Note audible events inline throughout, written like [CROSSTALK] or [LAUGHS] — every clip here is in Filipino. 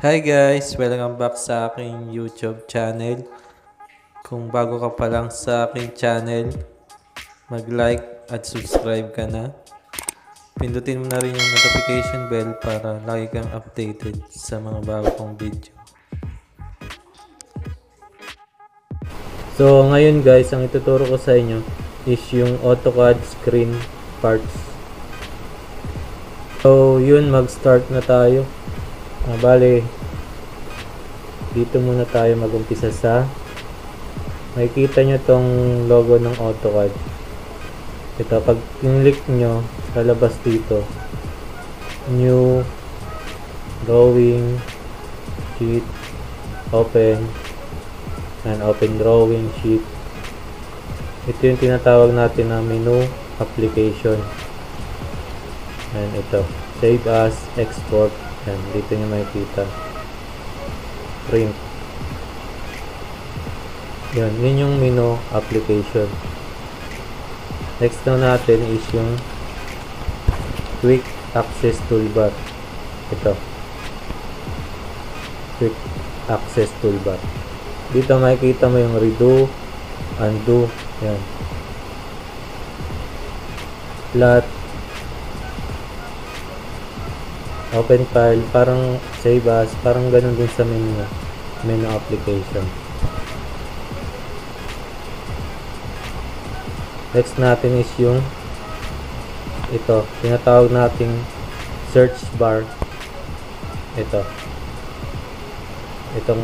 Hi guys! Welcome back sa aking YouTube channel. Kung bago ka pa lang sa aking channel, mag-like at subscribe ka na. Pindutin mo na rin yung notification bell para lagi kang updated sa mga bago kong video. So ngayon guys, ang ituturo ko sa inyo is yung AutoCAD screen parts. So yun, mag-start na tayo. Ah, bale, dito muna tayo magumpisa sa makikita nyo tong logo ng AutoCAD. Ito, pag click nyo, lalabas dito. New, drawing, sheet, open, and open drawing sheet. Ito yung tinatawag natin na menu application. And ito, save as, export, yan, dito nyo makikita. Print. Yan, yun yung menu application. Next na natin is yung quick access toolbar. Ito. Quick access toolbar. Dito makikita mo yung redo, undo, yan. Plot, open file, parang save as, parang ganun din sa menu, menu application. Next natin is yung ito, tinatawag nating search bar. Ito. Itong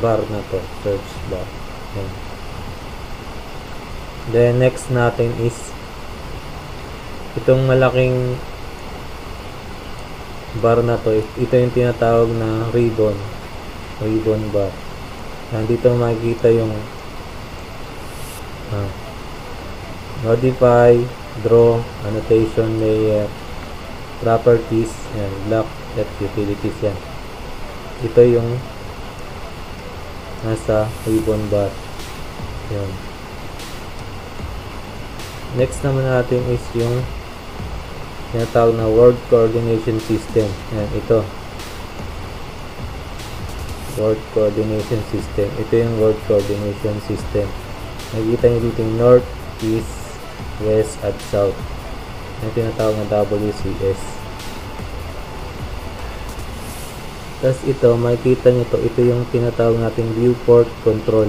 bar na to, search bar. Yan. Then next natin is itong malaking bar na to, ito yung tinatawag na ribbon. Ribbon bar. Nandito makikita yung ah, modify, draw, annotation layer, properties, yan, block, at utilities yan. Ito yung nasa ribbon bar. Yan. Next naman natin is yung tinatawag na word coordination system. Yan, ito. Word coordination system. Ito yung word coordination system. Nakikita nyo dito yung north, east, west, at south. Yung tinatawag na WCS. Tapos ito, makikita nyo to, ito yung tinatawag nating viewport control.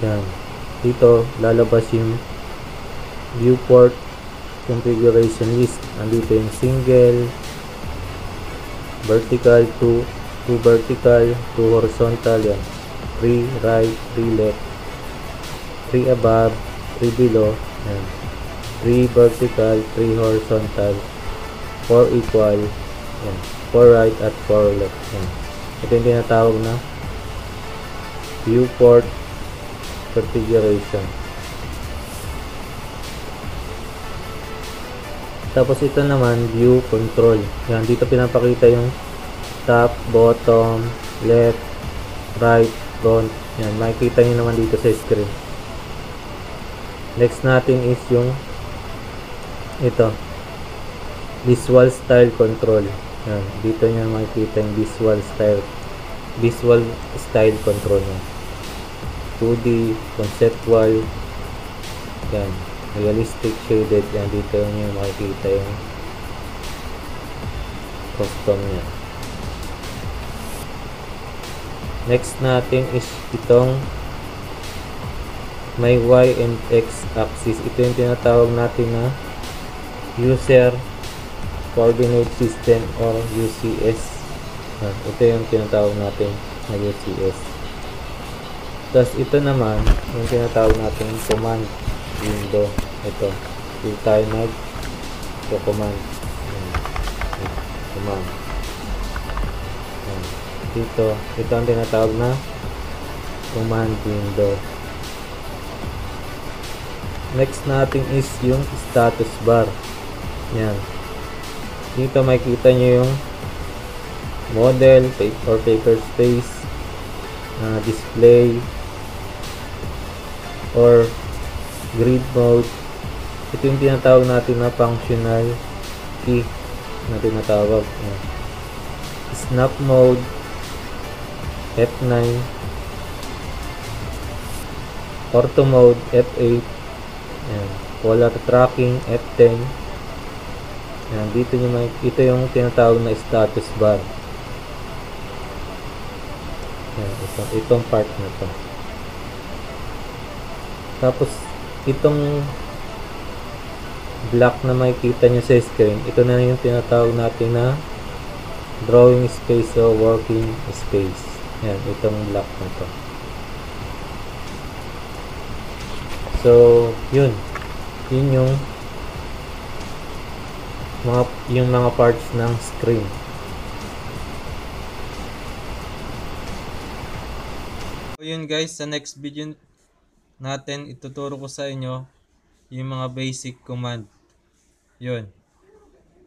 Yan. Dito, lalabas yung viewport configuration list. Andito yung single, vertical, 2, 2 vertical, 2 horizontal, yan. 3 right, 3 left, 3 above, 3 below, yan. 3 vertical, 3 horizontal, 4 equal, yan. 4 right at 4 left, yan. Ito yung tinatawag na viewport configuration. Tapos ito naman, view control. Yan, dito pinapakita yung top, bottom, left, right, front. Yan, makikita nyo naman dito sa screen. Next natin is yung ito. Visual style control. Yan, dito nyo makikita yung visual style visual style control yan. 2D, conceptual, yan, realistic shaded, yan, dito nyo makikita yung custom niya. Next natin is itong may Y and X axis. Ito yung tinatawag natin na User Coordinate System or UCS. Yan. Ito yung tinatawag natin na UCS. Tapos ito naman, yung tinatawag natin command window. Ito. Dito tayo nag ito command. Command. Dito, ito ang tinatawag na command window. Next natin is yung status bar. Yan. Dito makikita nyo yung model or paper space uh, display or grid mode ito yung tinatawag natin na functional key na tinatawag. Ayan. Snap mode, F9, Ortho mode, F8, Ayan. Polar tracking, F10. Ayan. Dito nyo makikita yung tinatawag na status bar. Ayan. Ito, itong part na to. Tapos, itong black na makikita nyo sa screen, ito na yung tinatawag natin na drawing space o working space. Yan, itong black na to. So, yun. Yun yung mga yung mga parts ng screen. So yun guys, sa next video natin, ituturo ko sa inyo yung mga basic command. Yun.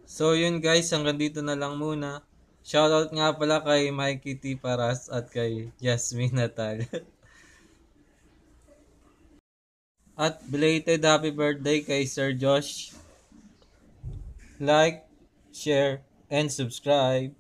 So yun guys, hanggang dito na lang muna. Shoutout nga pala kay Mikey T. Paras at kay Jasmine Natal. [LAUGHS] at belated happy birthday kay Sir Josh. Like, share, and subscribe.